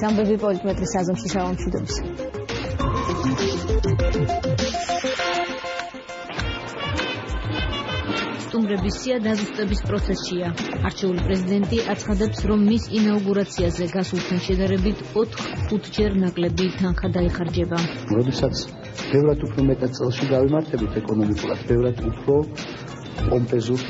ეს ამბები პოლიტმეტრის საზომში შევამშვიდობის. სტუმრების სია დაზუსტების პროცესშია. არჩეული პრეზიდენტი აცხადებს, რომ მის ინაუგურაციაზე გასულთან შედარებით 4-5ჯერ ნაკლები თანხა დაიხარჯება. როდესაც ბევრად უფრო მეტად წელში გავიმართებით ეკონომიკურად, ბევრად უფრო პომპეზურ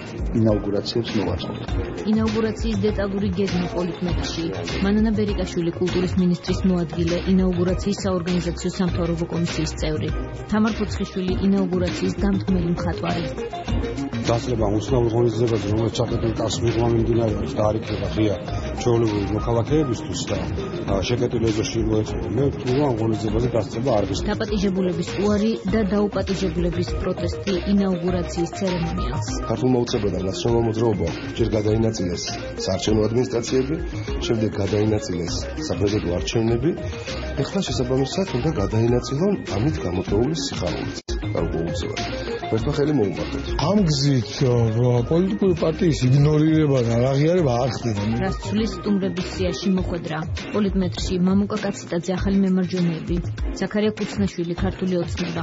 ინაუგურაციებს მოვაწყობთ. ინაუგურაციის დეტალური გეგმა პოლიტმეტრში. მანანა ბერიკაშვილი კულტურის მინისტრის მოადგილე, ინაუგურაციის საორგანიზაციო სამთავრობო კომისიის წევრი. თამარ ფოცხიშვილი ინაუგურაციის დამდგმელი მხატვარი. დასწრება უცნაურ ღონისძიებაზე, რომელიც ჩაკეტილი დასმიღმა მიმდინარეობს და არ იქნება ღია ჩვეულებრივი მოქალაქეებისთვის და შეკეტილი ეზოში მოეწყო. მე ვთქვი, რომ ღონისძიებაზე დასწრება არ გისწრება. დაპატიჟებულების უარი და დაუპატიჟებულების პროტესტი ინაუგურაციის ცერემონიალს. ქართულ მოუწებოდა ნაციონალურ მოძრაობა ჯერ გადაინაწილეს საარჩევნო ადმინისტრაციები, შემდეგ გადაინაწილეს საპრეზიდენტო არჩევნები. ეხლა შესაბამისად უნდა გადაინაწილონ ამით გამოწვეული სიხარულით. გაუგოუცება. ერთმა ხელი მოუპარდეთ. ამ გზით პოლიტიკური პარტიის იგნორირება და აღიარება არ ხდება. რასწulis სტუმრების სიაში მოხვედრა. პოლიტმეტრში მამუკა კაციტაძე ახალი მემარჯვენეები. ზაქარია კუცნაშვილი ქართული ოცნება.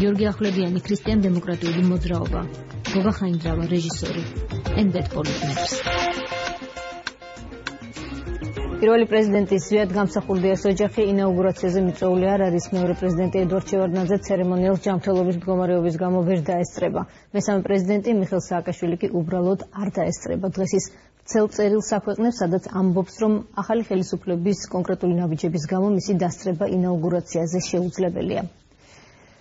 გიორგი ახლებიანი ქრისტიან-დემოკრატიული მოძრაობა. გოგა ხაინძრავა რეჟისორი. ენდეთ პოლიტმეტრს. პირველი პრეზიდენტის ზვიად გამსახურდი ეს ოჯახი ინაუგურაციაზე მიწვეული არ არის. მეორე პრეზიდენტი ედვარდ შევარდნაძე ცერემონიალს ჯანმრთელობის მდგომარეობის გამო ვერ დაესწრება. მესამე პრეზიდენტი მიხელ სააკაშვილი კი უბრალოდ არ დაესწრება. დღეს ის ცელ წერილს აქვეყნებს სადაც ამბობს რომ ახალი ხელისუფლების კონკრეტული ნაბიჯების გამო მისი დასწრება ინაუგურაციაზე შეუძლებელია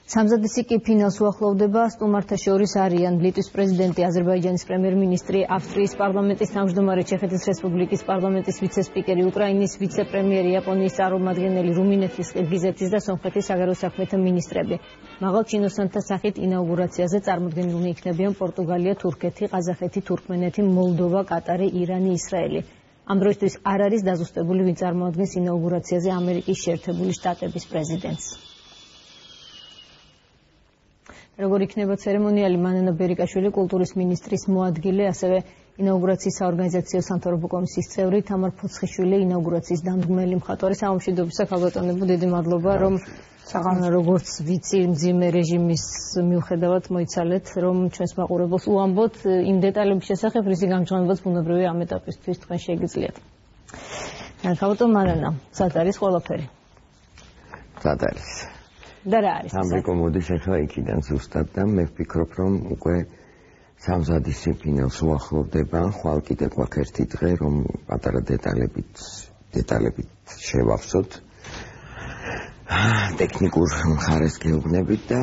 სამზადისი კი ფინალს უახლოვდება. სტუმართა შორის არიან ლიტვის პრეზიდენტი აზერბაიჯანის პრემიერ-მინისტრი ავსტრიის პარლამენტის თავმჯდომარე ჩეხეთის რესპუბლიკის პარლამენტის ვიცე-სპიკერი უკრაინის ვიცე-პრემიერი იაპონიის წარმომადგენელი რუმინეთის ყირგიზეთის და სომხეთის საგარეო საქმეთა მინისტრები. მაღალ ჩინოსანთა სახით ინაუგურაციაზე წარმოდგენილნი იქნებიან პორტუგალია თურქეთი ყაზახეთი თურქმენეთი მოლდოვა კატარი ირანი ისრაელი. ამ დროისთვის არ არის დაზუსტებული ვინ წარმოადგენს ინაუგურაციაზე ამერიკის შეერთებული შტატების პრეზიდენტს როგორ იქნება ცერემონიალი მანანა ბერიკაშვილი კულტურის მინისტრის მოადგილე ასევე ინაუგურაციის საორგანიზაციო სამთავრობო კომისიის წევრი თამარ ფოცხიშვილი ინაუგურაციის დამდგმელი მხატვარი სამშვიდობისა ქალბატონებო დიდი მადლობა რომ საღამო როგორც ვიცი მძიმე რეჟიმის მიუხედავად მოიცალეთ რომ ჩვენს მაყურებელს უამბოთ იმ დეტალების შესახებ რისი გამჟღავნებაც ბუნებრივია ამ ეტაპისთვის თქვენ შეგიძლიათ. ქალბატონ მანანა სად არის ყველაფერი. სად არის და რა არის ამ რეკომენდაციას ახლა იქიდან ზუსტად და მე ვფიქრობ რომ უკვე სამზადის ფინალს უახლოვდება. ხვალ კიდე გვაქვს ერთი დღე რომ პატარა დეტალებით დეტალებით შევავსოთ. ტექნიკურ მხარეს გეუბნებით და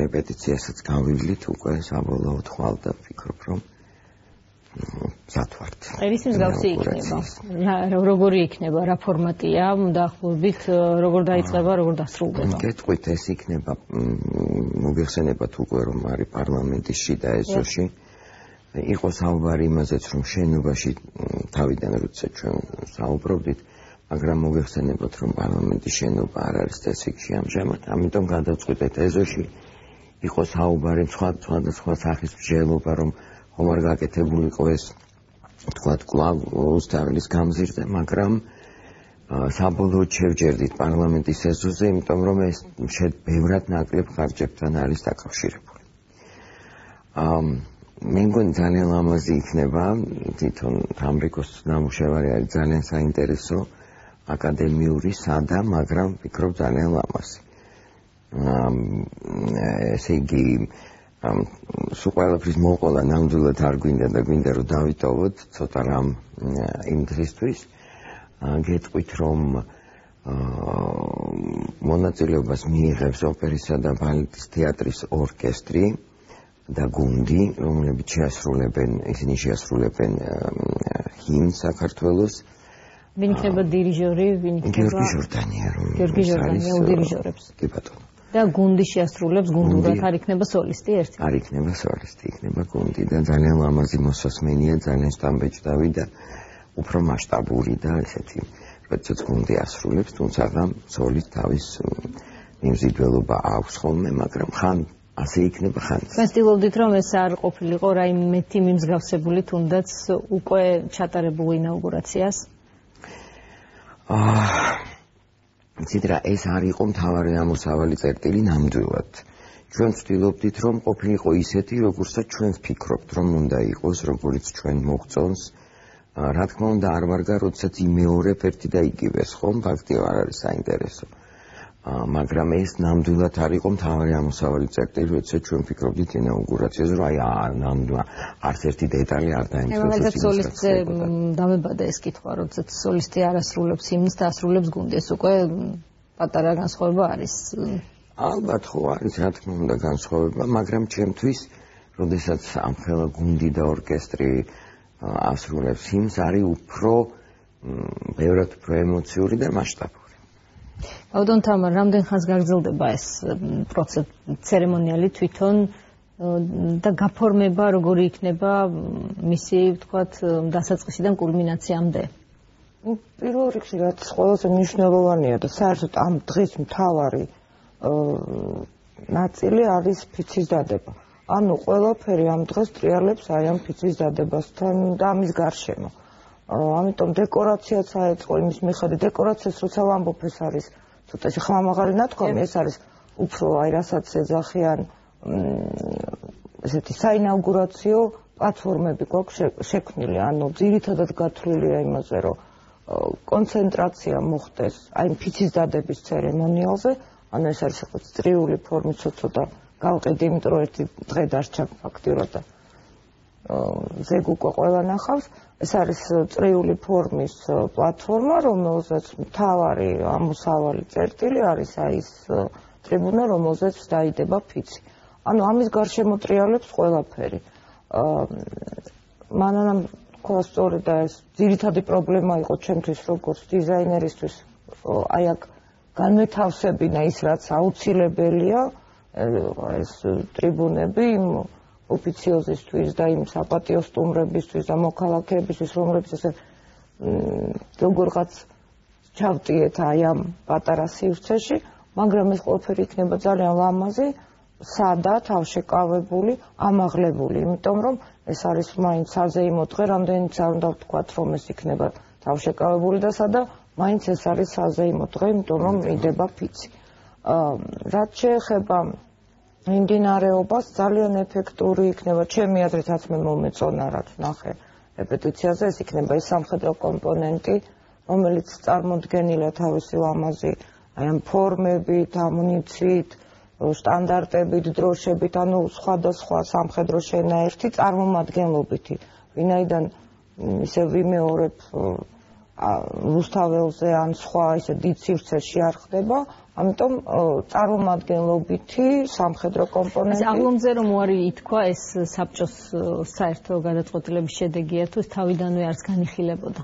რეპეტიციასაც გავივლით უკვე საბოლოოდ ხვალ და ვფიქრობ რომ სათვართ. ერის მსგავსი იქნება. როგორი იქნება, რა ფორმატია, დაახლოებით როგორ დაიწყება, როგორ დასრულდება? გეტყვით ეს იქნება მოგეხსენებათ უკვე რომ არის პარლამენტის შიდა ეზოში. იყო საუბარი იმაზეც რომ შენობაში თავიდან როცა ჩვენ საუბრობდით, მაგრამ მოგეხსენებათ რომ პარლამენტის შენობა არ არის წესიქში ამჟამად, ამიტომ გადაწყვეტეთ ეზოში. იყო საუბარი სხვა სხვა სახის მსჯელობა რომ ხომ არ გაკეთებულიყო ეს თქვათ კლავ უსტარლის გამზირზე, მაგრამ საბოლოოდ შევჯერდით პარლამენტის ეზოზე, იმიტომ რომ ეს შედ ბევრად ნაკლებ ხარჯებთან არის დაკავშირებული. ამ მე მგონი ძალიან ლამაზი იქნება თვითონ ამრიკოს ნამუშევარი არის ძალიან საინტერესო აკადემიური სადა, მაგრამ ვფიქრობ ძალიან ლამაზი. ამ ესე იგი ამ სულ ყველაფრის მოყოლა ნამდვილად არ გვინდა და გვინდა რომ დავიტოვოთ ცოტა რამ იმ დღისთვის. გეტყვით რომ მონაწილეობას მიიღებს ოპერისა და ბალეტის თეატრის ორკესტრი და გუნდი რომლებიც შეასრულებენ ისინი შეასრულებენ ჰიმნს საქართველოს. ვინ იქნება დირიჟორი ვინ იქნება გიორგი ჟორდანია რომ გიორგი ჟორდანია უდირიჟორებს. კი ბატონო და გუნდი შეასრულებს. გუნდურად არ იქნება სოლისტი ერთი. არ იქნება სოლისტი იქნება გუნდი და ძალიან ლამაზი მოსასმენია ძალიან სტამბეჭდავი და უფრო მასშტაბური და ესეთი როდესაც გუნდი ასრულებს თუმცა სოლის თავის მიმზიდველობა აქვს ხოლმე მაგრამ ხან ასე იქნება ხან ვთქვით რომ ეს არ ყოფილიყო რაიმე თემი მსგავსებული თუნდაც უკვე ჩატარებულ ინაუგურაციას. აა იცით რა ეს არ იყო მთავარი ამოსავალი წერტილი ნამდვილად. ჩვენ ვცდილობდით რომ ყოფილიყო ისეთი როგორცაც ჩვენ ვფიქრობთ რომ უნდა იყოს როგორც ჩვენ მოგწონს რა თქმა უნდა არ ვარგა როდესაც იმეორებ ერთი და იგივეს ხომ? ფაქტი არ არის საინტერესო მაგრამ ეს ნამდვილად არ იყო მთავარი ამოსავალი წერტილი, როდესაც ჩვენ ფიქრობდით ინაუგურაციაზე, რომ აი ნამდვილად არც ერთი დეტალი არ დაიმსახურა. მაგრამ სოლისტზე დამებადა ეს კითხვა, როდესაც სოლისტი არასრულებს იმს და ასრულებს გუნდეს, უკვე პატარა განსხვავება არის. ალბათ ხო არის, რა თქმა უნდა, განსხვავება, მაგრამ ჩემთვის, როდესაც ამ ხელა გუნდი და ორკესტრი ასრულებს იმს, არის უფრო ბევრად უფრო ემოციური და მასშტაბური. ბავდონ თამარ, რამდენ ხანს გაგრძელდება ეს პროცესი, ცერემონიალი თვითონ და გაფორმება როგორი იქნება მისი, ვთქვათ, დასაწყისიდან კულმინაციამდე? ну პირველ რიგში რაც ყველაზე მნიშვნელოვანია და საერთოდ ამ დღის მთავარი ნაწილი არის ფიცის დადება. ანუ ყველაფერი ამ დღეს ტრიალებს აი ამ ფიცის დადებასთან და ამის გარშემო. ამიტომ დეკორაციაც აეწყო იმის მიხედვით. დეკორაციას როცა ვამბობ ეს არის ცოტაში ხმამაღალი ნათქვამი ეს არის უფრო აი რასაც ეძახიან ესეთი საინაუგურაციო პლატფორმები გვაქვს შექმნილი. ანუ ძირითადად გათვლილია იმაზე რომ კონცენტრაცია მოხდეს აი ფიცის დადების ცერემონიალზე. ანუ ეს არის რაღაც წრიული ფორმით ცოტა გავყიდი იმიტომ რომ ერთი დღე დარჩა ფაქტიურად და ზეგ უკვე ყველა ნახავს. ეს არის წრიული ფორმის პლატფორმა რომელზეც მთავარი ამოსავალი წერტილი არის აი ეს ტრიბუნა რომელზეც დაიდება ფიცი. ანუ ამის გარშემო ტრიალებს ყველაფერი მანანამ კოსტორი და ეს ძირითადი პრობლემა იყო ჩემთვის როგორც დიზაინერისთვის აი აქ განმეთავსებინა ის რაც აუცილებელია ეს ტრიბუნები იმ ოფიციოზისთვის და იმ საპატიო სტუმრებისთვის და მოქალაქეებისთვის, რომლებიც ესე როგორღაც ჩავტიეთ აი ამ პატარა სივრცეში, მაგრამ ეს ყველაფერი იქნება ძალიან ლამაზი, სადა, თავშეკავებული, ამაღლებული, იმიტომ რომ ეს არის მაინც საზეიმო დღე, რამდენიც არ უნდა ვთქვათ, რომ ეს იქნება თავშეკავებული და სადა, მაინც ეს არის საზეიმო დღე, იმიტომ რომ იდება ფიცი. აა რაც შეეხება მიმდინარეობას ძალიან ეფექტური იქნება. ჩემი აზრით რაც მე მომეწონა რაც ნახე რეპეტიციაზე ეს იქნება ეს სამხედრო კომპონენტი რომელიც წარმოდგენილია თავისი ლამაზი აი ამ ფორმებით ამუნიციით სტანდარტებით დროშებით ანუ სხვადასხვა სამხედრო შენაერთი წარმომადგენლობითი. ვინაიდან ისე ვიმეორებ რუსთაველზე ან სხვა ისე დიდ სივრცეში არ ხდება, ამიტომ წარმომადგენლობითი სამხედრო კომპონენტი. ეს აღლომზე რომ უარი ითქვა ეს საბჭოს საერთო გადაწყვეტილების შედეგია თუ თავიდანვე არც განიხილებოდა.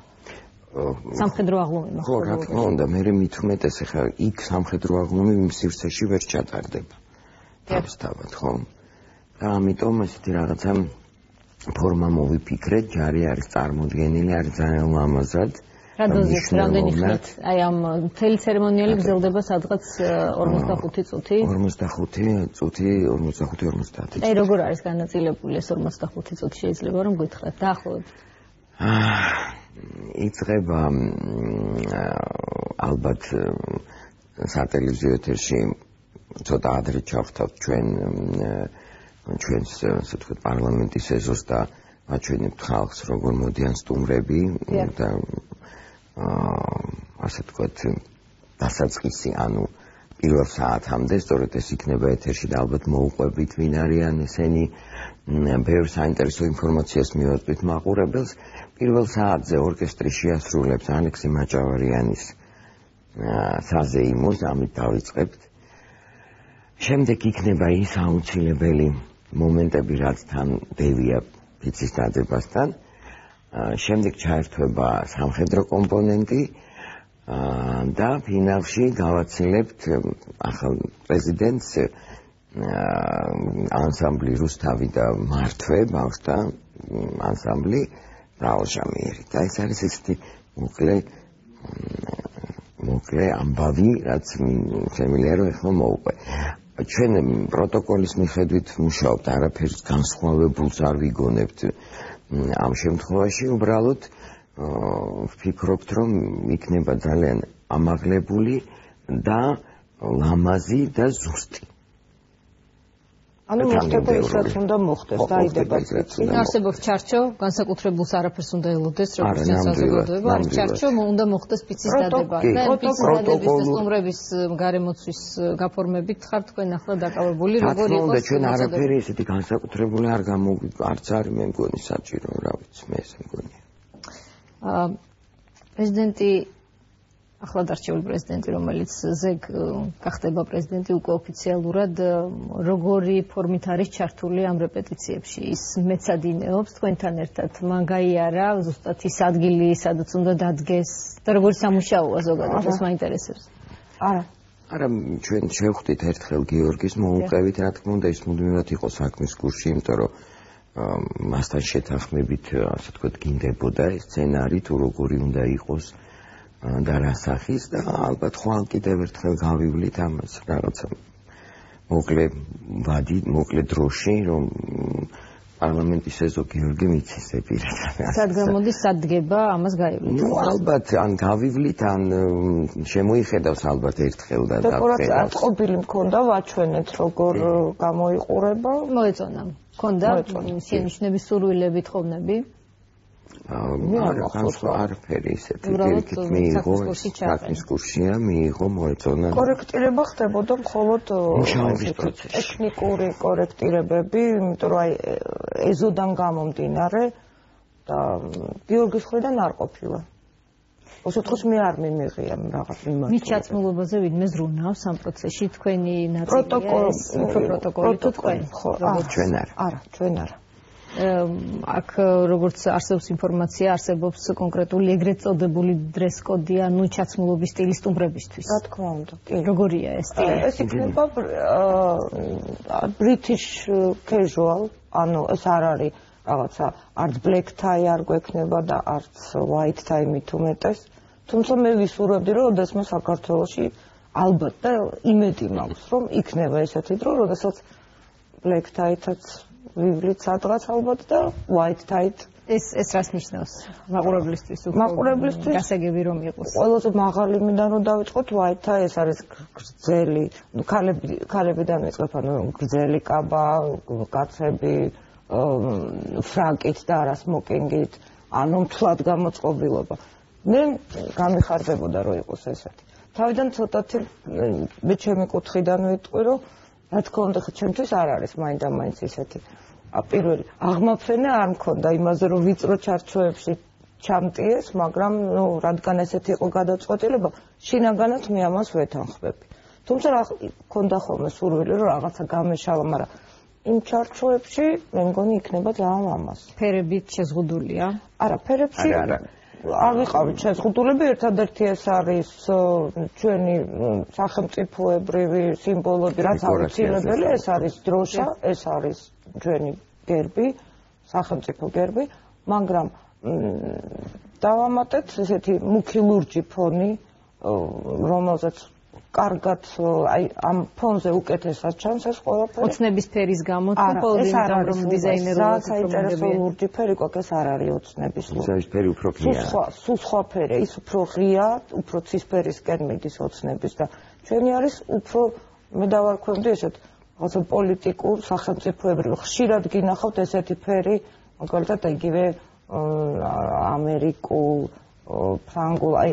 სამხედრო აღლომი ხო, რა თქმა უნდა, მე მithumetes ახლა იქ სამხედრო აღლომი იმ სივრცეში ვერ ჩატარდება. თავისთავად, ხო? და ამიტომ ესეთი რაღაცა ფორმა მოვიფიქრეთ, ჯარი არის წარმოდგენილი, არის ძალიან ლამაზად. რა დოზით, რამდენი ხნით? აი ამ მთელი ცერემონიალი გრძელდება სადღაც 45 წუთი? 45 წუთი, 45-50. აი როგორ არის განაწილებული ეს 45 წუთი შეიძლება რომ გითხრათ? დაახლოებით. აა იწება ალბათ სატელევიზიო ეთერში ცოტა ადრე ჩავხტავთ ჩვენ ჩვენს ასე ვთქვათ პარლამენტის ეზოს და აჩვენებთ ხალხს როგორ მოდიან სტუმრები და ასე თქვათ დასაწყისი ანუ პირველ საათამდე სწორედ ეს იქნება ეთერში და ალბათ მოუყვებით ვინ არიან ესენი ბევრ საინტერესო ინფორმაციას მივაწვით მაყურებელს. პირველ საათზე ორკესტრი შეასრულებს ალექსი მაჭავარიანის საზეიმოს ამით დავიწყებთ შემდეგ იქნება ის აუცილებელი მომენტები რაც თან დევია ფიცის დადებასთან შემდეგ ჩაერთვება სამხედრო კომპონენტი და ფინალში გავაცილებთ ახალ პრეზიდენტს ანსამბლი რუსთავი და მართვე ბავშთა ანსამბლი რაოჟამიერი და ეს არის ისეთი მოკლე მოკლე ამბავი რაც შემიძლია რომ ახლა მოუყვე. ჩვენ პროტოკოლის მიხედვით მუშაობთ არაფერს განსხვავებულს არ ვიგონებთ ამ შემთხვევაში უბრალოდ ვფიქრობთ, რომ იქნება ძალიან ამაღლებული და ლამაზი და ზუსტი. ანუ მოხდება ისაც უნდა მოხდეს დაიდება წიწი. არსებობს ჩარჩო, განსაკუთრებულს არაფერს უნდა ელოდეს, როგორც საზოგადოება, არის ჩარჩო, უნდა მოხდეს პიცის დადება. და პიცის დადების და სტუმრების გარემოცვის გაფორმებით ხარ თქვენ ახლა დაკავებული, როგორ იყოს? რა თქმა უნდა, ჩვენ არაფერი ისეთი განსაკუთრებული არ გამოგვი არც არის მე მგონი საჭირო, რა ვიცი, მე ესე მგონი. აა პრეზიდენტი ახლა დარჩეული პრეზიდენტი, რომელიც ზეგ გახდება პრეზიდენტი უკვე ოფიციალურად, როგორი ფორმით არის ჩართული ამ რეპეტიციებში? ის მეცადინეობს თქვენთან ერთად, მან გაიარა ზუსტად ის ადგილი, სადაც უნდა დადგეს და როგორი სამუშაოა ზოგადად ეს მაინტერესებს. არა. არა, ჩვენ შევხვდით ერთხელ გიორგის მოუყევით, რა თქმა უნდა, ის მუდმივად იყო საქმის კურსში, იმიტომ რომ მასთან შეთანხმებით, ასე თქვა, გინდებოდა ეს სცენარი თუ როგორი უნდა იყოს. და რასახის და ალბათ ხვალ კიდევ ერთხელ გავივლით ამას რაღაცა მოკლე ვადი მოკლე დროში რომ პარლამენტის ეზო გიორგი მიცის ეპირად. სად გამოდის სადგება ამას გაივლით? ნუ ალბათ ან გავივლით ან შემოიხედავს ალბათ ერთხელ და და ყურაც ყოფილი მქონდა ვაჩვენეთ როგორ გამოიყურება. მოეწონა. მქონდა შენიშნების სურვილებით ხოვნები. არა, განსხვავ არაფერი ისეთი პირიქით მიიღო საქმის კურსია, მიიღო მოეწონა. კორექტირება ხდებოდა მხოლოდ ტექნიკური კორექტირებები, იმიტომ რომ აი ეზოდან გამომდინარე და გიორგის ხრიდან არ ყოფილა. ოსოთხოს მე არ მიმიღია რაღაც მიმართულება. მის ჩაცმულობაზე ვინმე ზრუნავს ამ პროცესში. თქვენი ნაწილი პროტოკოლი თქვენ. ხო ჩვენ არ არა ჩვენ არა აქ როგორც არსებობს ინფორმაცია, არსებობს კონკრეტული ეგრეთ წოდებული დრესკოდი, ანუ ჩაცმულობის სტილი სტუმრებისთვის. რა თქმა უნდა, კი. როგორია ეს სტილი? ეს იქნება British casual, ანუ ეს არ არის რაღაცა arts black tie არ გვექნება და arts white tie მით უმეტეს. თუმცა მე ვისურვებდი, რომ ოდესმე საქართველოში ალბათ და იმედი მაქვს, რომ იქნება ესეთი დრო, როდესაც black tie-თაც ვივლით სადღაც ალბათ და white tight. ეს ეს რას ნიშნავს? მაყურებლისთვის უფრო მაყურებლისთვის? გასაგები რომ იყოს? ყველაზე მაღალი მინდა რომ დავიწყოთ white tie ეს არის გრძელი ქალები ქალებიდან ვიწყებ ანუ გრძელი კაბა კაცები ფრაკით და არა სმოკინგით ანუ მთლად გამოწყობილობა. მე გამიხარდებოდა რომ იყოს ესეთი. თავიდან ცოტათი მე ჩემი კუთხიდან ვიტყვი რომ რა თქმა უნდა ჩემთვის არ არის მაინდა-მაინც ისეთი პირველი აღმაფრენა არ მქონდა იმაზე რომ ვიწრო ჩარჩოებში ჩამტიეს მაგრამ ნუ რადგან ესეთი იყო გადაწყვეტილება შინაგანად მე ამას ვეთანხმები. თუმცა რა მქონდა ხოლმე სურვილი რომ რაღაცა გამეშალა მაგრამ იმ ჩარჩოებში მე მგონი იქნება ძალიან ამას. ფერებით შეზღუდულია? არა ფერებში არა არ ვიყავით შეზღუდულები ერთადერთი ეს არის ჩვენი სახელმწიფოებრივი სიმბოლოები რაც აუცილებელი ეს არის. დროშა ეს არის ჩვენი გერბი სახელმწიფო გერბი მაგრამ დავამატეთ ესეთი მუქი ლურჯი ფონი რომელზეც კარგად აი ამ ფონზე უკეთესად ჩანს ეს ყველაფერი. ოცნების ფერის გამო თუ პოლინგრამ რომ დიზაინერულად საინტერესო ლურჯი ფერი ყოქეს არ არის ოცნების ლურჯი. ეს ფერი უფრო ღია. სულ სხვა, სულ სხვა ფერი, ის უფრო ღია, უფრო ცისფერისკენ მიდის ოცნების და ჩვენი არის უფრო მე დავარქვევდი ესეთ რაღაცა პოლიტიკურ სახელმწიფოებრივ ხშირად გინახავთ ესეთი ფერი, მაგალითად იგივე ამერიკულ ფრანგულ აი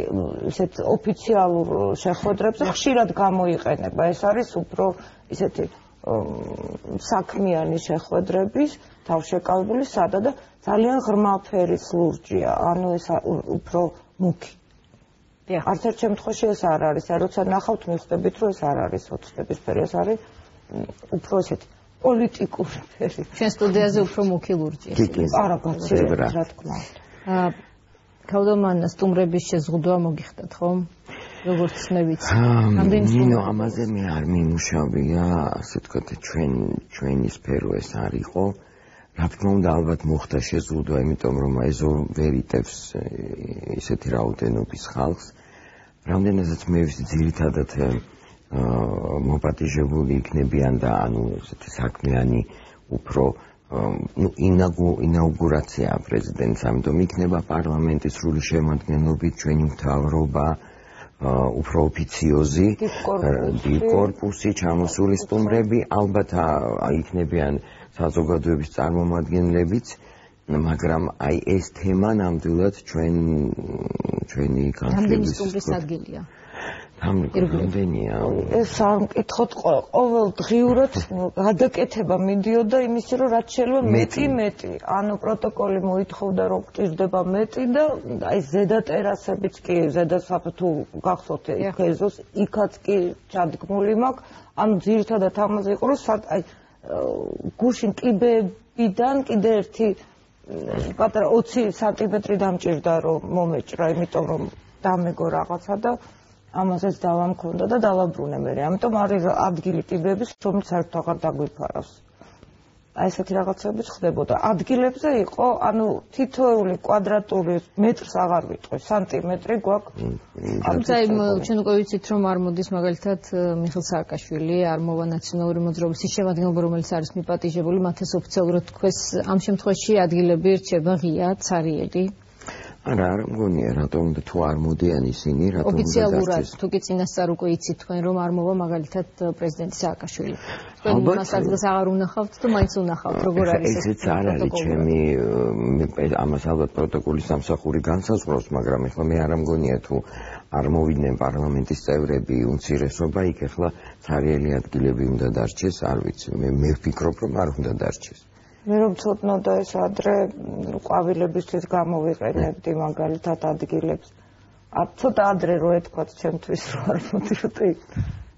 ისეთ ოფიციალურ შეხვედრებზე ხშირად გამოიყენება. ეს არის უფრო ისეთი საქმიანი შეხვედრების თავშეკავებული სადა და ძალიან ღრმა ფერის ლურჯია. ანუ ეს უფრო მუქი. დიახ, არც ერთ შემთხვევაში ეს არ არის. აი როცა ნახავთ მიხვდებით, რომ ეს არ არის ოცნების ფერი, ეს არის უფრო ისეთი პოლიტიკური ფერი. ჩვენ სტუდიაზე უფრო მუქი ლურჯია. არა, გაცილებით რა თქმა უნდა. აა თავდამანა სტუმრების შეზღუდვა მოგიხდათ ხო? როგორც მე ვიცი. ნინო ამაზე მე არ მიმუშავია, ასე ვთქვათ, ჩვენ ჩვენი სფერო ეს არისო. რა თქმა უნდა, ალბათ მოხდა შეზღუდვა, იმიტომ რომ ეზო ვერიტებს ისეთი რაოდენობის ხალხს. რამდენადაც მე ვიცი, ძირითადად აა მოპატიჟებული იქნებიან და ანუ ესეთი საქმიანი უფრო ну ინაუგურაცია პრეზიდენტს. ამიტომ იქნება პარლამენტის სრული შემადგენლობით ჩვენი მთავრობა უფრო ოფიციოზი დი კორპუსი ჩამოსული სტუმრები. ალბათ იქნებიან საზოგადოების წარმომადგენლებიც მაგრამ აი ეს თემა ნამდვილად ჩვენ ჩვენი განხილვის სტუმრის ადგილია რამდენია? ეს არ მკითხოთ ყოველ დღიურად გადაკეთება მიდიოდა იმის რომ რაც შეიძლება მეტი მეტი. ანუ პროტოკოლი მოითხოვდა რომ გწირდება მეტი და აი ზედა ტერასებიც კი ზედა საფრთხე გახსოვთ ეხეზოს იქაც კი ჩადგმული მაქვს. ანუ ძირითადად ამაზე იყო რომ აი გუშინ კიბებიდან კიდე ერთი პატარა 20 სანტიმეტრი დამჭირდა რომ მომეჭრა იმიტომ რომ დამეგო რაღაცა და ამასაც დავა მქონდა და დავაბრუნე მე. ამიტომ არის ადგილი ტიბების, რომელიც საერთოდ აღარ დაგვიფარავს. აი ესეთი რაღაცები ხდებოდა. ადგილებზე იყო, ანუ თითოეული კვადრატული მეტრს აღარ ვიტყვი, სანტიმეტრი გვაქვს. თუმცა ჩვენ უკვე ვიცით, რომ არ მოდის მაგალითად მიხელ სააკაშვილი, არ მოვა ნაციონალური მოძრაობის შემადგენლობა, რომელიც არის მიპატიჟებული, მათეს ოფიციალურად თქვეს, ამ შემთხვევაში ადგილები რჩება ღია, цаრიელი. არა, არ მგონია, რატომ თუ არ მოდიან ისინი, რატომ ოფიციალურად თუ კი წინასწარ უკვე იცით თქვენ რომ არ მოვა მაგალითად პრეზიდენტი სააკაშვილი. თქვენ მას ადგილს აღარ უნახავთ თუ მაინც უნახავთ, როგორ არის ეს? ესეც არ არის ჩემი ამას ალბათ პროტოკოლის სამსახური განსაზღვრავს, მაგრამ ეხლა მე არ მგონია თუ არ მოვიდნენ პარლამენტის წევრები უმცირესობა იქ ეხლა ცარიელი ადგილები უნდა დარჩეს, არ ვიცი, მე მე ვფიქრობ რომ არ უნდა დარჩეს. მე რომ ცოტნოდა ეს ადრე ყვავილებისთვის გამოვიყენებდი მაგალითად ადგილებს. ა ცოტა ადრე რო ეთქვათ ჩემთვის რო არ მოდიოდი.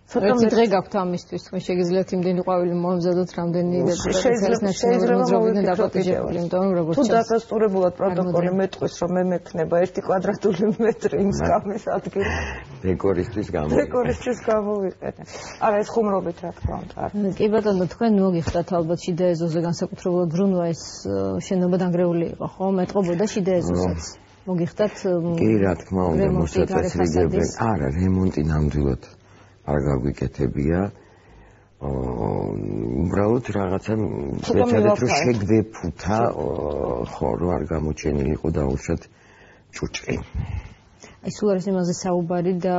ცოტა მე დღე გაქვთ ამისთვის თქვენ შეგიძლიათ იმდენი ყვავილი მომზადოთ რამდენი შეიძლება შეიძლება დაპატიჟებული იმიტომ რომ როგორც თუ დადასტურებულად პროტოკოლი მეტყვის რომ მე მექნება 1 კვადრატული მეტრი იმ სკამის ადგილი დეკორისთვის გამო დეკორისთვის გამოვიყენე არა ეს ხუმრობით რა თქმა უნდა კი ბატონო თქვენ მოგიხდათ ალბათ შიდა ეზოზე განსაკუთრებულად ბრუნვა ეს შენობა დანგრეული იყო ხო? მეტყობოდა შიდა ეზოსაც მოგიხდათ კი რა თქმა უნდა მოსაწესრიგებენ არა რემონტი ნამდვილად არ გაგვიკეთებია. უბრალოდ რაღაცა მეცადეთ რომ შეგვეფუთა ხო რომ არ გამოჩენილიყო დაუშვათ ჭუჭი. აი სულ არის იმაზე საუბარი და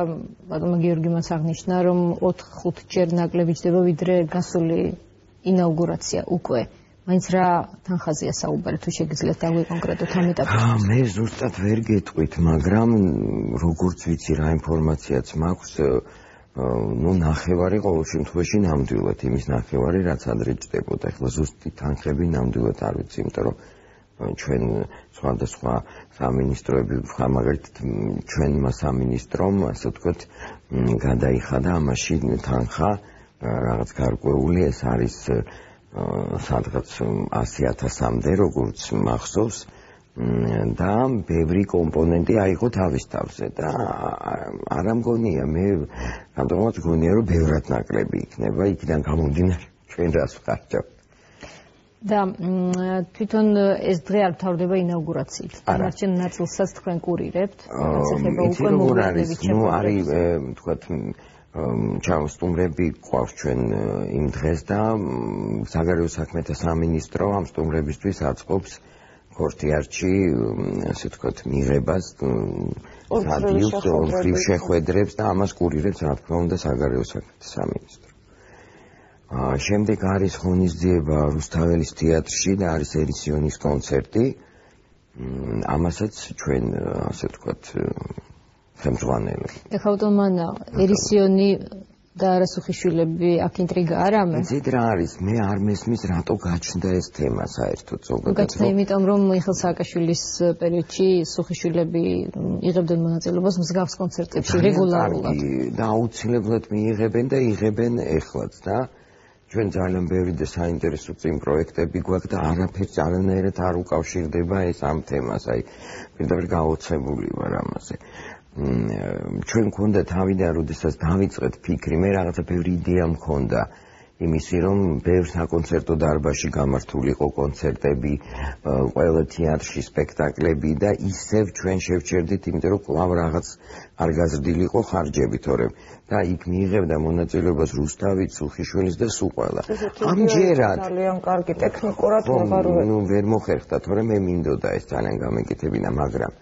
ბატონო გიორგი მას აღნიშნა რომ 4-5 ჯერ ნაკლები ჯდება ვიდრე გასული ინაუგურაცია უკვე. მაინც რა თანხაზია საუბარი თუ შეგიძლიათ დაგვიკონკრეტოთ ამ ეტაპზე? მე ზუსტად ვერ გეტყვით, მაგრამ როგორც ვიცი რა ინფორმაციაც მაქვს ну ნახევარი ყოველ შემთხვევაში ნამდვილად იმის ნახევარი რაც ადრე ჭდებოდა ახლა ზუსტი თანხები ნამდვილად არ ვიცი იმიტომ რომ ჩვენ სხვადასხვა სამინისტროები ხა მაგალითად ჩვენმა სამინისტრომ ასე ვთქვათ გადაიხადა ამაში თანხა რაღაც გარკვეული ეს არის სადღაც 100000-მდე როგორც მახსოვს და ბევრი კომპონენტი აიღო თავის თავზე და არ ამგონია მე რადგანაც გონია რომ ბევრად ნაკლები იქნება იქიდან გამომდინარე ჩვენ რას ვხარჯავ და თვითონ ეს დღე არ თავდება ინაუგურაციით. დანარჩენ ნაწილსაც თქვენ კურირებთ ნაცეხება უკვე მოგონებით ნუ არის თქვათ ჩამოსტუმრები ყავს ჩვენ იმ დღეს და საგარეო საქმეთა სამინისტრო ამ სტუმრებისთვის აწყობს კორტიარჩი ასე ვთქვათ მიღებას სადიუს ოფრიფ შეხვედრებს და ამას კურირებს რა თქმა უნდა საგარეო საქმეთა სამინისტრო. აა შემდეგ არის ღონისძიება რუსთაველის თეატრში და არის ერისიონის კონცერტი. ამასაც ჩვენ ასე ვთქვათ ხელმძღვანელი. ეხლა ავტომატ ერისიონი და არასუხიშვილები აქ ინტრიგა არ ამე? ძიდ რა არის? მე არ მესმის რატო გაჩნდა ეს თემა საერთოდ ზოგადად. გაჩნდა იმიტომ რომ მიხელ სააკაშვილის პერიოდში სუხიშვილები იღებდნენ მონაწილეობას მსგავს კონცერტებში რეგულარულად. და აუცილებლად მიიღებენ და იღებენ ეხლაც და ჩვენ ძალიან ბევრი და საინტერესო წინ პროექტები გვაქვს და არაფერს არანაირად არ უკავშირდება ეს ამ თემას. აი პირდაპირ გაოცებული ვარ ამაზე. ჩვენ მქონდა თავიდან როდესაც დავიწყეთ ფიქრი, მე რაღაცა ბევრი იდეა მქონდა იმისი რომ ბევრ საკონცერტო დარბაზში გამართულიყო კონცერტები, ყველა თეატრში სპექტაკლები და ისევ ჩვენ შევჩერდით, იმიტომ რომ კლავ რაღაც არ გაზრდილიყო ხარჯები, თორემ და იქ მიიღებდა მონაწილეობას რუსთავი, ცუხიშვილის და სულ ყველა. ამჯერად ძალიან კარგი ტექნიკურად ვეღარ ნუ ვერ მოხერხდა, თორემ მე მინდოდა ეს ძალიან გამეკეთებინა, მაგრამ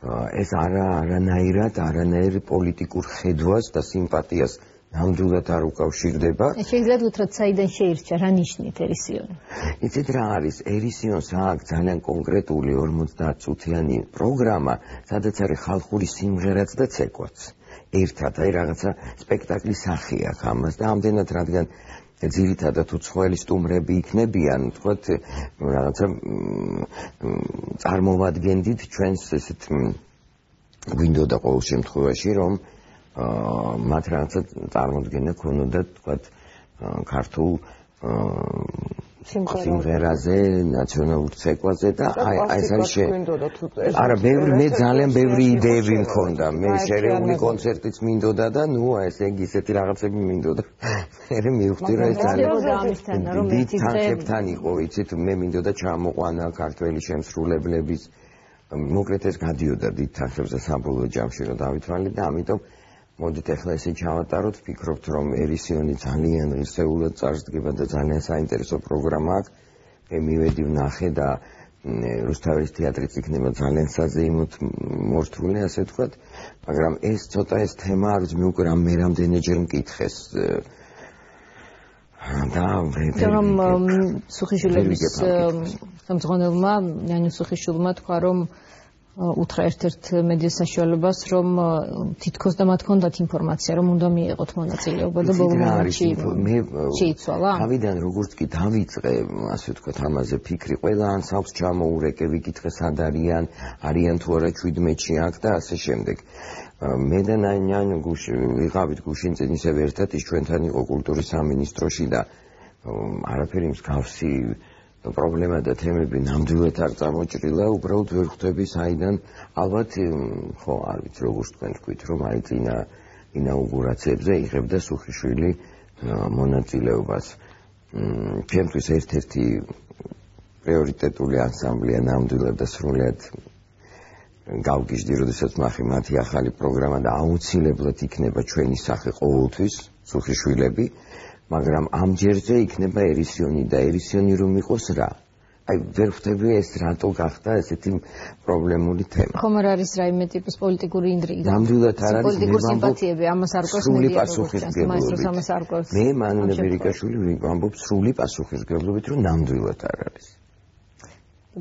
ეს არა არანაირად არანაირ პოლიტიკურ ხედვას და სიმპათიას ნამდვილად არ უკავშირდება. შეიძლება უთხრათ, საიდან შეირჩა რა ნიშნით ერისიონი? იცით რა არის? ერისიონს აქვს ძალიან კონკრეტული 50 წუთიანი პროგრამა, სადაც არის ხალხური სიმღერაც და ცეკვაც. ერთად, აი რაღაცა სპექტაკლის სახე აქვს ამას და ამდენად რადგან ძირითადად უცხოელი სტუმრები იქნებიან, თქოთ, რაღაცა წარმოვადგენდით ჩვენს ესეთ გვინდოდა ყოველ შემთხვევაში, რომ აა მათ რაღაცა წარმოდგენა ქონოდა თქვა ქართულ სიმღერაზე, ნაციონალურ ცეკვაზე და აი ეს არის შე არა, ბევრი მე ძალიან ბევრი იდეები მქონდა. მე შერეული კონცერტიც მინდოდა და ნუ ეს ეგ ისეთი რაღაცები მინდოდა. მე მივხვდი რომ ეს ძალიან მე თანხებთან იყო, იცით, მე მინდოდა ჩამოყვანა ქართველი შემსრულებლების მოკლედ ეს გადიოდა დიდ თანხებზე საბოლოო ჯამში რომ დავითვალე და ამიტომ მოდით ახლა ესე ჩავატაროთ, ვფიქრობთ რომ ერისიონი ძალიან ღირსეულად წარსდგება და ძალიან საინტერესო პროგრამა აქვს. მე მივედი ვნახე და რუსთავის თეატრიც იქნება ძალიან საზეიმოდ მორთული, ასე ვთქვათ, მაგრამ ეს ცოტა ეს თემა არის მე უკვე რამე რამდენიჯერ მკითხეს და რომ სუხიშვილების სამძღონელმა ნანუ სუხიშვილმა თქვა რომ უთხრა ერთ-ერთ მედია საშუალებას, რომ თითქოს და მათ ჰქონდათ ინფორმაცია, რომ უნდა მიიღოთ მონაწილეობა და ბოლო მომენტში მე შეიცვალა. თავიდან როგორც კი დავიწყე, ასე ვთქვათ, ამაზე ფიქრი, ყველა ანს აქვს ჩამოურეკე, ვიკითხე სად არიან, არიან თუ არა 17-ში აქ და ასე შემდეგ. მე და ნაინიან გუში ვიყავით გუშინ წინ ისევ ერთად ის ჩვენთან იყო კულტურის სამინისტროში და არაფერი მსგავსი პრობლემა და თემები ნამდვილად არ წამოჭრილა, უბრალოდ ვერ ხვდები საიდან ალბათ ხო არ ვიცი როგორ თქვენ თქვით რომ აი ძინა ინაუგურაციებზე იღებდა სუხიშვილი მონაწილეობას. ჩემთვის ერთ-ერთი პრიორიტეტული ანსამბლია ნამდვილად და სრულად გავგიჟდი, როდესაც მახი მათი ახალი პროგრამა და აუცილებლად იქნება ჩვენი სახე ყოველთვის სუხიშვილები. მაგრამ ამჯერზე იქნება ერისიონი და ერისიონი რომ იყოს რა. აი ვერ ხვდები ეს რატო გახდა ესეთი პრობლემული თემა? ხომ არ არის რაიმე ტიპის პოლიტიკური ინტრიგა ნამდვილად არ არის პოლიტიკური სიმპათიები ამას არ გვაქვს სრული პასუხისგებლობით. მე მანუნა ბერიკაშვილი ვამბობ სრული პასუხისგებლობით რომ ნამდვილად არ არის.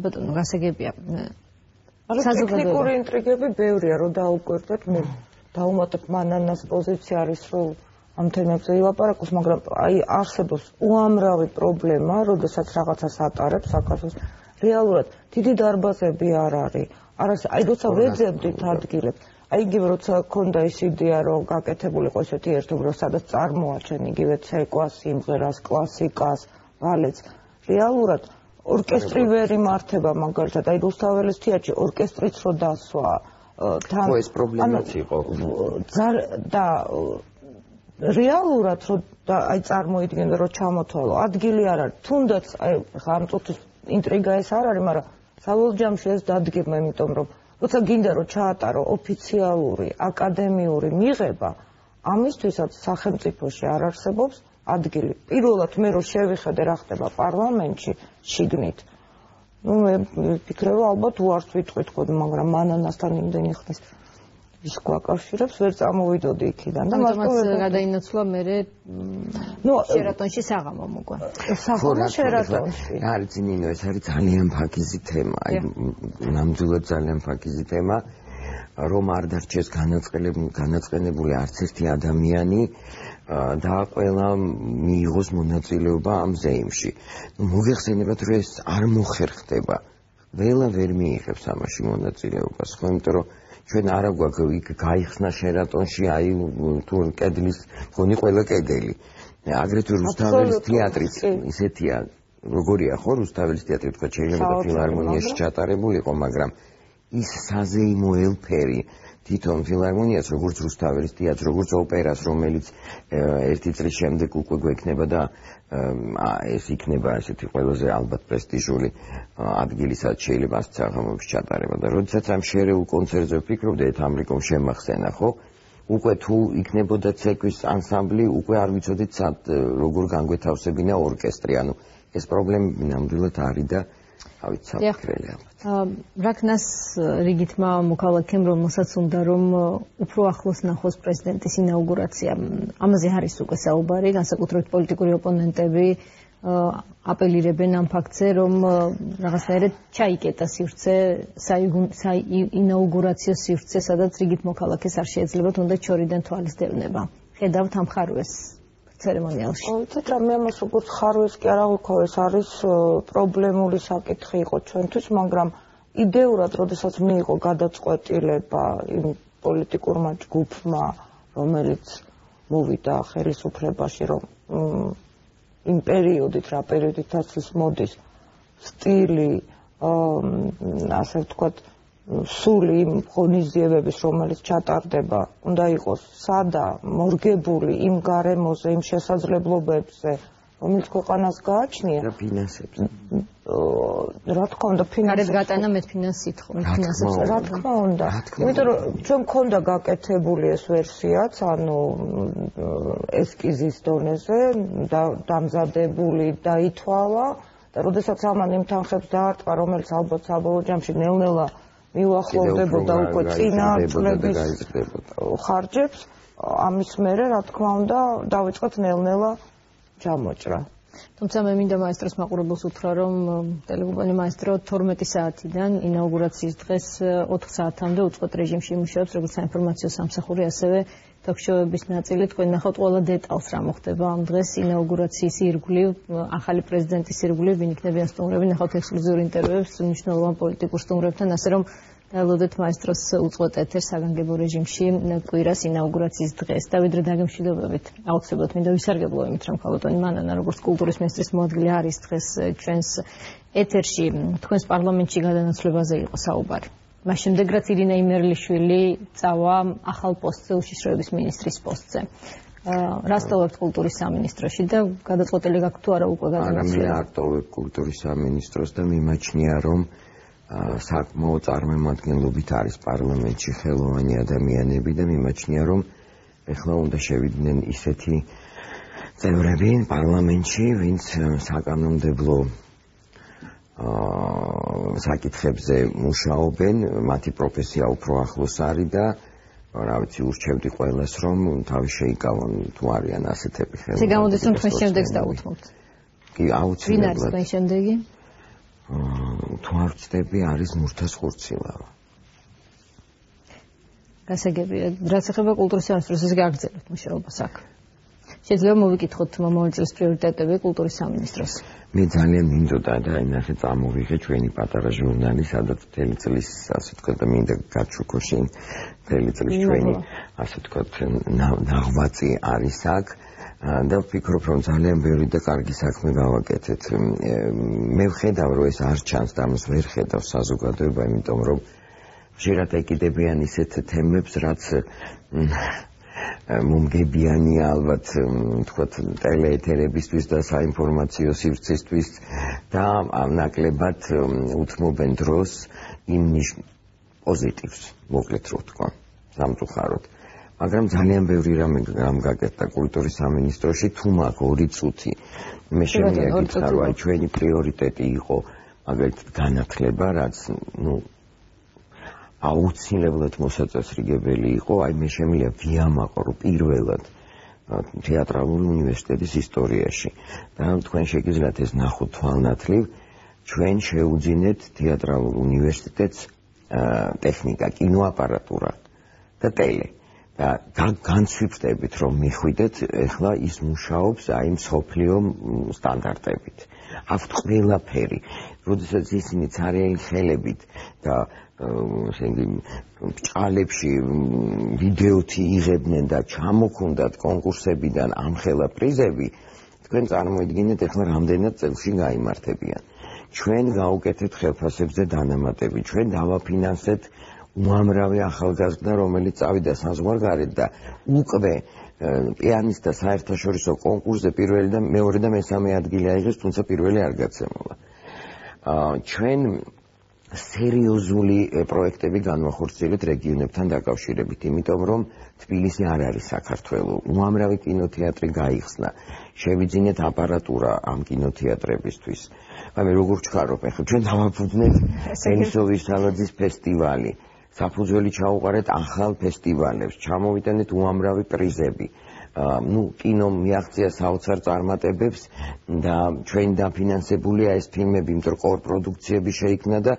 ბატონო გასაგებია საზოგადოებრივი ინტრიგები ბევრია რომ დაუკვირდეთ მე დაუმატებ მანანას პოზიცია არის რომ ამ თემებზე ილაპარაკოს, მაგრამ აი არსებობს უამრავი პრობლემა, როდესაც რაღაცას ატარებს საქართველოს. რეალურად დიდი დარბაზები არ არის. არის აი როცა ვეძებდით ადგილებს, აი იგივე როცა ქონდა ის იდეა, რომ გაკეთებულიყო ესეთი ერთობა, სადაც წარმოაჩენ იგივე ცეკვას, სიმღერას, კლასიკას, ვალეთს. რეალურად ორკესტრი ვერ იმართება მაგალითად, აი რუსთაველის თეატრში ორკესტრიც რო დასვა თან ხო ეს პრობლემაც იყო. და რეალურად რომ აი წარმოიდგინე რომ ჩამოთვალო ადგილი არ არის. თუნდაც აი ხა ამ წუთის ინტრიგა ეს არ არის მაგრამ საბოლოო ჯამში ეს დადგება იმიტომ რომ როცა გინდა რომ ჩაატარო ოფიციალური აკადემიური მიღება ამისთვისაც სახელმწიფოში არ არსებობს ადგილი. პირველად მე რომ შევიხედე რა ხდება პარლამენტში შიგნით ну მე ვფიქრე რომ ალბათ უარს ვიტყვით ხო მაგრამ მანანასთან იმდენი ხნის ის გვაკავშირებს, ვერ წამოვიდოდი იქიდან და მარტო გადაინაცვლა მე ნუ შერატონში საღამო მოყვა. საღამო შერატონში. არის ძინინო, ეს არის ძალიან ფაქიზი თემა. აი ნამდვილად ძალიან ფაქიზი თემა. რომ არ დარჩეს განაწყენებული არც ერთი ადამიანი და ყველა მიიღოს მონაწილეობა ამ ზეიმში. ნუ მოგეხსენებათ რომ ეს არ მოხერხდება. ველა ვერ მიიღებს ამაში მონაწილეობას, ხო, იმიტომ რომ ჩვენ არა გვაქვს იქ გაიხსნა შერატონში აი თუ კედლის ხონი ყველა კედელი. აგრეთვე რუსთაველის თეატრიც ისეთია როგორია ხო რუსთაველის თეატრი თქვა შეიძლება ფილარმონიაში ჩატარებულიყო მაგრამ ის საზეიმო ელფერი თვითონ ფილარმონიას როგორც რუსთაველის თეატრს როგორც ოპერას რომელიც ერთი წლის შემდეგ უკვე გვექნება და ეს იქნება ასეთი ყველაზე ალბათ პრესტიჟული ადგილი სადაც შეიძლება ასეთ საღამოების ჩატარება და როდესაც ამ შერეულ კონცერტზე ვფიქრობდი ეს ამრიკომ შემახსენა ხო? უკვე თუ იქნებოდა ცეკვის ანსამბლი უკვე არ ვიცოდით სად როგორ განგვეთავსებინა ორკესტრი. ანუ ეს პრობლემები ნამდვილად არის და ავით საფრთხელი ალბათ. რაკნას რიგითმა მოქალაქემ რომელსაც უნდა რომ უფრო ახლოს ნახოს პრეზიდენტის ინაუგურაცია. ამაზე არის უკვე საუბარი, განსაკუთრებით პოლიტიკური ოპონენტები აპელირებენ ამ ფაქტზე, რომ რაღაცნაირად ჩაიკეტა სივრცე საინაუგურაციო სივრცე, სადაც რიგით მოქალაქეს არ შეიძლება თუნდაც ჩორიდან თვალის დევნება. ხედავთ ამ ხარვეს ცერემონიალში. ვიცით რა მე ამას როგორც ხარვეს კი არ აღვიქვა ეს არის პრობლემული საკითხი იყო ჩვენთვის, მაგრამ იდეურად, როდესაც მიიღო გადაწყვეტილება იმ პოლიტიკურმა ჯგუფმა, რომელიც მოვიდა ხელისუფლებაში, რომ იმ პერიოდით, რა პერიოდითაც ის მოდის, სტილი აა ასე ვთქვათ, სული იმ ღონისძიებების რომელიც ჩატარდება უნდა იყოს სადა მორგებული იმ გარემოზე იმ შესაძლებლობებზე რომელიც ქვეყანას გააჩნია. და ფინანსებს. რა თქმა უნდა ფინანსებს გარეთ გატანა მე ფინანსით ხო ფინანსებს რა თქმა უნდა. იმიტომ რომ ჩვენ მქონდა გაკეთებული ეს ვერსიაც ანუ ესკიზის დონეზე და დამზადებული დაითვალა და როდესაც ამან იმ თანხებს დაარტყა რომელიც ალბათ საბოლოო ჯამში ნელ-ნელა მიუახლოვდებოდა უკვე წინა წლების ხარჯებს. ამის მერე რა თქმა უნდა დავიწყოთ ნელ-ნელა ჯამოჭრა თუმცა მე მინდა მაესტროს მაყურებელს უთხრა რომ ტელეგუბანი მაესტრო 12 საათიდან ინაუგურაციის დღეს 4 საათამდე უწყოთ რეჟიმში იმუშავებს როგორც საინფორმაციო სამსახური ასევე დაგშოვების ნაწილი თქვენ ნახოთ ყველა დეტალს რა მოხდება ამ დღეს ინაუგურაციის ირგვლივ ახალი პრეზიდენტის ირგვლივ ვინ იქნებიან სტუმრები ნახოთ ექსკლუზიურ ინტერვიუებს მნიშვნელოვან პოლიტიკურ სტუმრებთან ასე რომ დაელოდეთ მაესტროს უწყვეტ ეთერს საგანგებო რეჟიმში კვირას ინაუგურაციის დღეს. და ვიდრე დაგემშვიდობებით? აუცილებლად მინდა ვისარგებლო იმით რომ ხალხოთი მანანა როგორც კულტურის მინისტრის მოადგილე არის დღეს ჩვენს ეთერში. თქვენს პარლამენტში გადანაცვლებაზე იყო საუბარი. მას შემდეგ რაც ირინა იმერლიშვილი წავა ახალ პოსტზე უშიშროების მინისტრის პოსტზე რასტოვებს კულტურის სამინისტროში და გადაწყვეტილი გაქვთ თუ არა უკვე გადანაცვლება? არა, მე არტოვებ კულტურის სამინისტროს და მიმაჩნია რომ საკმაო წარმომადგენლობით არის პარლამენტში ხელოვანი ადამიანები და მიმაჩნია რომ ეხლა უნდა შევიდნენ ისეთი წევრები პარლამენტში, ვინც საკანონმდებლო აა საკითხებზე მუშაობენ, მათი პროფესია უფრო ახლოს არის და რა ვიცი, ურჩევდი ყველას რომ თავი შეიკავონ თუ არიან ასეთები ხელოვანი. ეს გამოდის რომ თქვენ შემდეგს დაუთმობთ. კი, აუცილებლად. ვინ არის თქვენ შემდეგი? თუ არ ვწდები არის მურთას ხურცილავა. გასაგებია, რაც ეხება კულტურის სამინისტროს ის გაგრძელებთ მუშაობას აქ. შეიძლება მოვიკითხოთ მომავალ წელს პრიორიტეტები კულტურის სამინისტროს. მე ძალიან მინდოდა და ინახე წამოვიღე ჩვენი პატარა ჟურნალი, სადაც მთელი წლის ასე თქვა და მინდა გაჩუქო შენ მთელი წლის ჩვენი ასე თქვა ნაღვაწი არის აქ. და ვფიქრობ რომ ძალიან ბევრი და კარგი საქმე გავაკეთეთ. მე ვხედავ რომ ეს არ ჩანს და ამას ვერ ხედავ საზოგადოება, იმიტომ რომ შეიძლება ეკიდებიან ისეთ თემებს, რაც მომგებიანი ალბათ თქვათ ტელეეთერებისთვის და საინფორმაციო სივრცისთვის და ნაკლებად უთმობენ დროს იმ პოზიტივს, მოკლედ რო ვთქვა, სამწუხაროდ. მაგრამ ძალიან ბევრი რამე რამ გაკეთდა კულტურის სამინისტროში თუ მაგ ორი წუთი მე შემიძლია გითხრა რომ ჩვენი პრიორიტეტი იყო მაგალითად განათლება რაც ნუ აუცილებლად მოსაწესრიგებელი იყო. აი მე შემიძლია ვიამაყო რომ პირველად თეატრალური უნივერსიტეტის ისტორიაში. და თქვენ შეგიძლიათ ეს ნახოთ თვალნათლივ. ჩვენ შეუძინეთ თეატრალურ უნივერსიტეტს ტექნიკა კინოაპარატურა და ტელე. და განცვიფრდებით რომ მიხვიდეთ ახლა ის მუშაობს აი მსოფლიო სტანდარტებით. აქვთ ყველაფერი როდესაც ისინი цаრიანი ხელებით და ესე იგი ბჭყალებში ვიდეოთი იღებდნენ და ჩამოქუნდათ კონკურსებიდან ამხელა პრიზები თქვენ წარმოიდგინეთ ახლა რამდენად წელში გამართებიან ჩვენ გავუკეთეთ ხელფასებზე დანამატები, ჩვენ დავაფინანსეთ უამრავი ახალგაზრდა, რომელიც წავიდა საზღვარგარეთ და უკვე პიანისტთა საერთაშორისო კონკურსზე პირველი და მეორე და მესამე ადგილი აიღეს, თუმცა პირველი არ გაცემულა. აა ჩვენ სერიოზული პროექტები განვახორციელებთ რეგიონებთან დაკავშირებით, იმიტომ რომ თბილისი არ არის საქართველო. უამრავი კინოთეატრი გაიხსნა. შევიძინეთ აპარატურა ამ კინოთეატრებისთვის. მაგრამ როგორ ჩქარობ, ახლა ჩვენ დავაფუძნეთ ენისოვის სალაძის ფესტივალი. საფუძველი ჩაუყარეთ ახალ ფესტივალებს, ჩამოვიტანეთ უამრავი პრიზები. ну кино მიაღწია საოცარ წარმატებებს და ჩვენ დაფინანსებულია ეს ფილმები, იმიტომ რომ კორპროდუქციები შეიქმნა და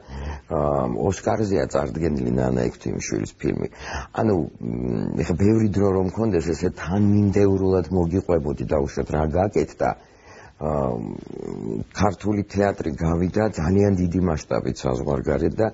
ოსკარზეა წარდგენილი ნანა ექვთიმიშვილის ფილმი. ანუ ეხა ბევრი დრო რომ მქონდეს ესე თანმიმდევრულად მოგიყვებოდი და უშოთ რა გაკეთდა ქართული თეატრი გავიდა ძალიან დიდი მასშტაბით საზღვარგარეთ და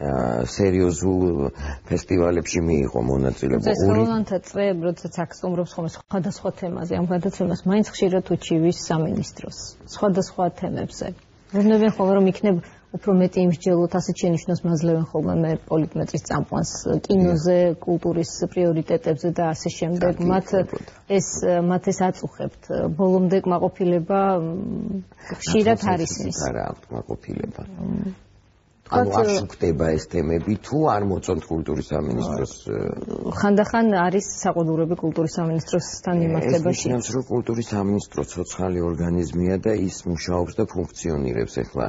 სერიოზულ ფესტივალებში მიიღო მონაწილეობა. ორი ხელოვანთა წრე, როდესაც აქ სტუმრობს ხოლმე სხვადასხვა თემაზე, ამ გადაცემას მაინც ხშირად უჩივის სამინისტროს სხვადასხვა თემებზე. ვერნებენ ხოლმე რომ იქნებ უფრო მეტი იმსჯელოთ ასეთ შენიშნოს მაძლევენ ხოლმე მე პოლიტმეტრის წამყვანს კინოზე, კულტურის პრიორიტეტებზე და ასე შემდეგ. მათ ეს მათ ეს აწუხებთ. ბოლომდე კმაყოფილება ხშირად არის ის. არა, კმაყოფილება. ანუ არ შეგდება ეს თემები თუ არ მოწონთ კულტურის სამინისტროს ხანდახან არის საყურებლები კულტურის სამინისტროსთან მიმართებაში. ეს რომ კულტურის სამინისტრო ცოცხალი ორგანიზმია და ის მუშაობს და ფუნქციონირებს. ახლა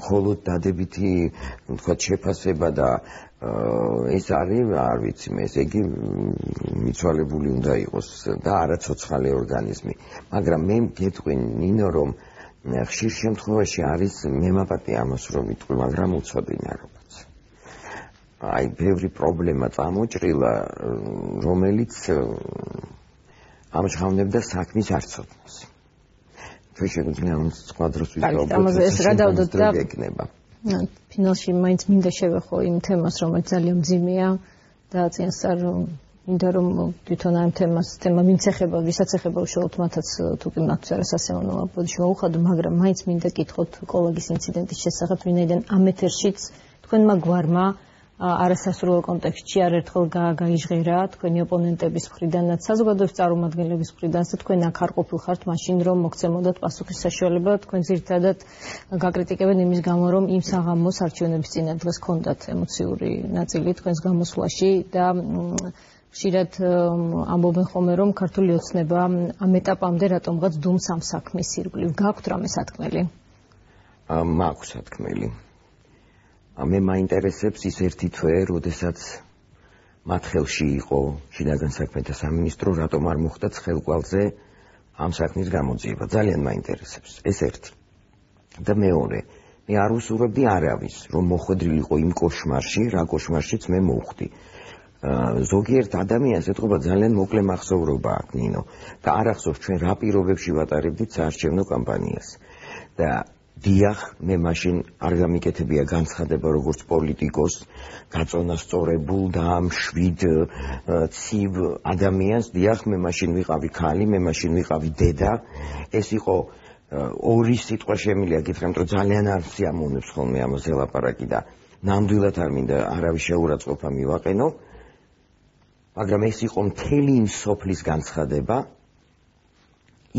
მხოლოდ დადებითი თქვა შეფასება და ეს არის არ ვიცი მე ესე იგი მიცვალებული უნდა იყოს და არა ცოცხალი ორგანიზმი. მაგრამ მე გეტყვი ნინო რომ ხშირ შემთხვევაში არის მემაპატი ამას რომ ვიტყვი, მაგრამ უცოდინა როგორც. აი, ბევრი პრობლემა წამოჭრილა, რომელიც ამჟღავნებდა საქმის არცოდნას. თუ შეგვიძლია ამ სხვა დროს ვისაუბროთ. ამაზე ეს რა დავდოთ და გეკნება. ფინალში მაინც მინდა შევეხო იმ თემას, რომელიც ძალიან მძიმეა და წინასწარ რომ მინდა რომ თვითონ ამ თემას თემა ვინც ეხება, ვისაც ეხება უშუალოდ მათაც თუ კი მათს არა სასეონო აპოდში მოუხადო, მაგრამ მაინც მინდა კითხოთ კოლეგის ინციდენტის შესახებ, ვინაიდან ამ ეთერშიც თქვენმა გვარმა არასასრულო კონტექსტში არერთხელ გაიჟღერა თქვენი ოპონენტების მხრიდანაც საზოგადოების წარმომადგენლების მხრიდანაც თქვენ აქ არ ყოფილხართ მაშინ რომ მოგცემოდათ პასუხის საშუალება თქვენ ზირთადად გაკრიტიკებენ იმის გამო რომ იმ საღამოს არჩევნების წინა დღეს ქონდათ ემოციური ნაწილი თქვენს გამოსვლაში და ხშირად ამბობენ ხოლმე რომ ქართული ოცნება ამ ეტაპამდე რატომღაც დუმს ამ საქმის ირგვლივ გაქვთ რამე სათქმელი? მაქვს სათქმელი. მე მაინტერესებს ის ერთი თვე, როდესაც მათ ხელში იყო შინაგან საქმეთა სამინისტრო, რატომ არ მოხდა ცხელყვალზე ამ საქმის გამოძიება? ძალიან მაინტერესებს ეს ერთი. და მეორე, მე არ უსურვებდი არავის, რომ მოხვედრილიყო იმ კოშმარში, რა კოშმარშიც მე მოვხვდი. ზოგიერთ ადამიანს ეთქობა ძალიან მოკლე მახსოვრობა აქვს ნინო. და არ ახსოვს ჩვენ რა პირობებში ვატარებდით საარჩევნო კამპანიას. და დიახ მე მაშინ არ გამიკეთებია განცხადება როგორც პოლიტიკოს გაწონასწორებულ და მშვიდ ცივ ადამიანს. დიახ მე მაშინ ვიყავი ქალი მე მაშინ ვიყავი დედა. ეს იყო ორი სიტყვა შემილია გითხრა რომ ძალიან არ სიამოვნებს ხოლმე ამაზე ლაპარაკი და ნამდვილად არ მინდა არავის შეურაცხყოფა მივაყენო მაგრამ ეს იყო მთელი იმ სოფლის განცხადება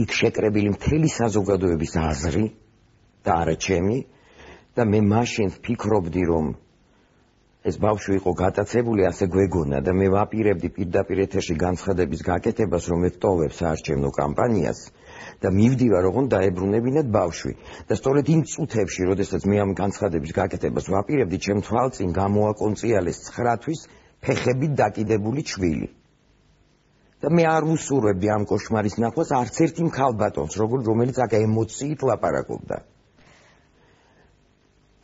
იქ შეკრებილი მთელი საზოგადოების აზრი და არა ჩემი. და მე მაშინ ვფიქრობდი რომ ეს ბავშვი იყო გატაცებული ასე გვეგონა და მე ვაპირებდი პირდაპირ ეთერში განცხადების გაკეთებას რომ ეთოვებ საარჩევნო კამპანიას და მივდივარ ოღონ დაებრუნებინათ ბავშვი. და სწორედ იმ წუთებში როდესაც მე ამ განცხადების გაკეთებას ვაპირებდი ჩემ თვალწინ გამოაკონციალეს 9 თვის ფეხებით დაკიდებული ჩვილი. და მე არ ვუსურვებდი ამ кошмаრის ნახვას არც ერთი მქალბატონს, როგორ რომელიც აქ ემოციით ლაპარაკობდა.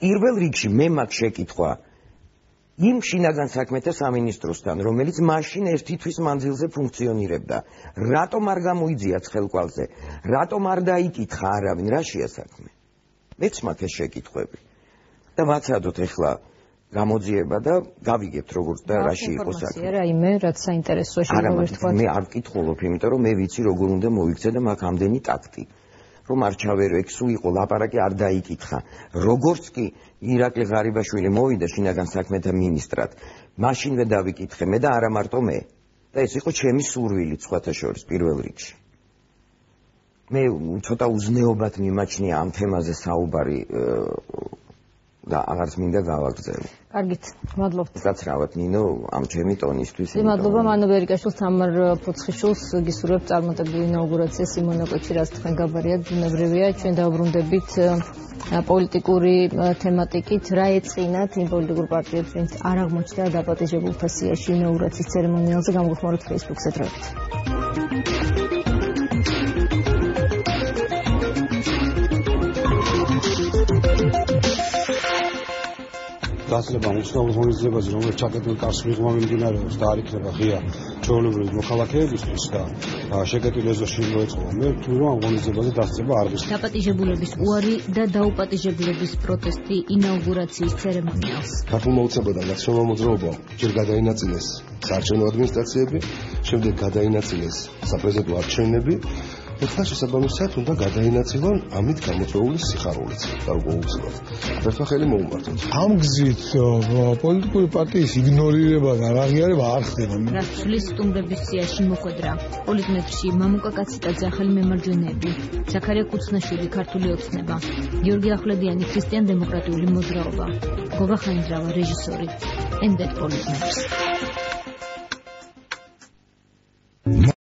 პირველ რიგში მე მაგ შეკითხვა იმ შინაგან საქმეთა სამინისტროსთან, რომელიც მაშინ ერთი თვის მანძილზე ფუნქციონირებდა. რატომ არ გამოიძია ცხელყვალზე? რატომ არ დაიკითხა არავინ რა შეასაქმე? მეც მაქვს ეს შეკითხვები. და ვაცადოთ ეხლა გამოძიება და გავიგებთ როგორც და რაში იყო საქმე. არა, იმე, რაც საინტერესოა შეიძლება ვთქვა. მე არ ვკითხულობ, იმიტომ რომ მე ვიცი როგორ უნდა მოიქცე და მაგ ამდენი ტაქტი. რომ არ ჩავერო ეგ სულ იყო ლაპარაკი არ დაიკითხა როგორც კი ირაკლი ღარიბაშვილი მოვიდა შინაგან საქმეთა მინისტრად მაშინვე დავიკითხე მე და არა მარტო მე და ეს იყო ჩემი სურვილი სხვათა შორის პირველ რიგში მე ცოტა უზნეობად მიმაჩნია ამ თემაზე საუბარი და აღარც მინდა გავაგრძელო. კარგით, მადლობთ. გაცრავად ნინო ამ ჩემი ტონისთვის. მადლობა მანო ბერიკაშვილს, თამარ ფოცხიშვილს, გისურვებთ წარმატებული ინაუგურაცია სიმონა კოჩი, რაც თქვენ გაბარიათ, ბუნებრივია, ჩვენ დავბრუნდებით პოლიტიკური თემატიკით, რა ეწინათ იმ პოლიტიკურ პარტიებს, ვინც არ აღმოჩნდა დაპატიჟებულთა სიაში ინაუგურაციის ცერემონიალზე, გამოგხმაროთ Facebook-ზე დროებით. დასწრება უცნაურ ღონისძიებაზე, რომელიც ჩაკეტილ კარს მიღმა მიმდინარეობს და არ იქნება ღია ჩვეულებრივი მოქალაქეებისთვის და შეკეტილ ეზოში მოეწყო. მე ვთვლი რომ ამ ღონისძიებაზე დასწრება არ გის. დაპატიჟებულების უარი და დაუპატიჟებულების პროტესტი ინაუგურაციის ცერემონიალს. ქართულმა უცებოდა ნაციონალურ მოძრაობა ჯერ გადაინაწილეს საარჩევნო ადმინისტრაციები, შემდეგ გადაინაწილეს საპრეზიდენტო არჩევნები და შესაბამისად უნდა გადაინაცვლონ ამით გამოწვეული სიხარულიც და უგულისხმოთ. ერთმა ხელი მოუმართოთ. ამ გზით პოლიტიკური პარტიის игнорирება და აღიარება არ ხდება. რასულის სტუმრების სიაში მოხვედრა. პოლიტმეტრში მამუკა კაციტაძე ახალი მემარჯვენეები, ზაქარია კუცნაშვილი ქართული ოცნება, გიორგი ახლედიანი ქრისტიან-დემოკრატიული მოძრაობა, გოგა ხანძრავა რეჟისორი. ენდეთ პოლიტმეტრს.